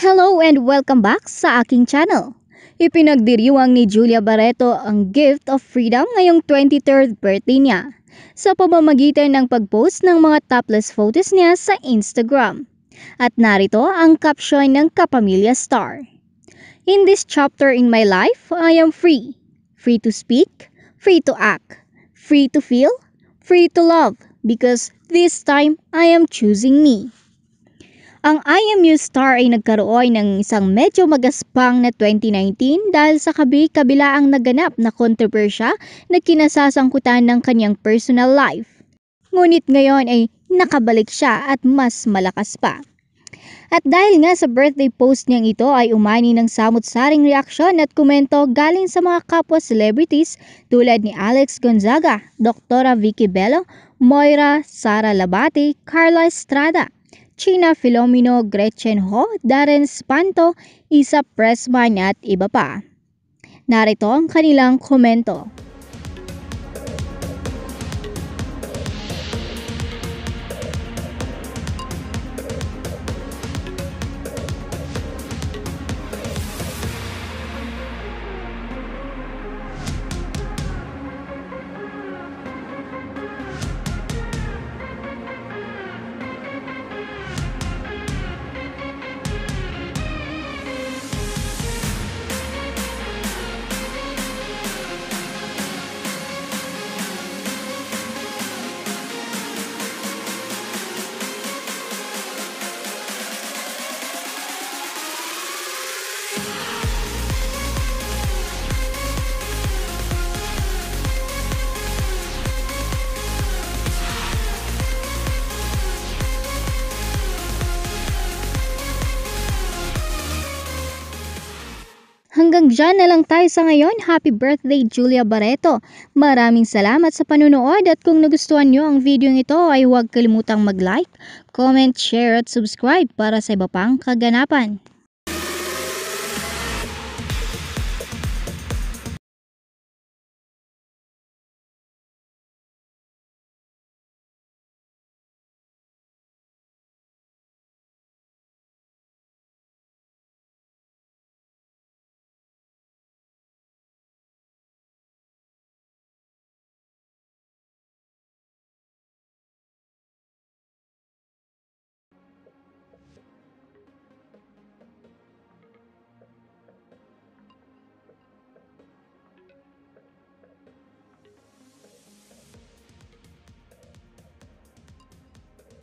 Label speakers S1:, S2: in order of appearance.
S1: Hello and welcome back sa aking channel. Ipinagdiriwang ni Julia Barreto ang gift of freedom ngayong 23rd birthday niya sa pamamagitan ng pag-post ng mga topless photos niya sa Instagram. At narito ang caption ng Kapamilya Star. In this chapter in my life, I am free. Free to speak, free to act, free to feel, free to love because this time I am choosing me. Ang IMU Star ay nagkaroon ng isang medyo magaspang na 2019 dahil sa kabi-kabila ang naganap na kontrobersya na kinasasangkutan ng kanyang personal life. Ngunit ngayon ay nakabalik siya at mas malakas pa. At dahil nga sa birthday post niyang ito ay umani ng samot-saring reaksyon at komento galing sa mga kapwa celebrities tulad ni Alex Gonzaga, Dr. Vicky Bello, Moira, Sara Labate, Carla Estrada, China Filomeno, Gretchen Ho, Darren Spanto, Isa Pressman at iba pa. Narito ang kanilang komento. Hanggang dyan na lang tayo sa ngayon. Happy birthday Julia Barreto. Maraming salamat sa panunood at kung nagustuhan nyo ang video ito ay huwag kalimutang mag-like, comment, share at subscribe para sa iba pang kaganapan.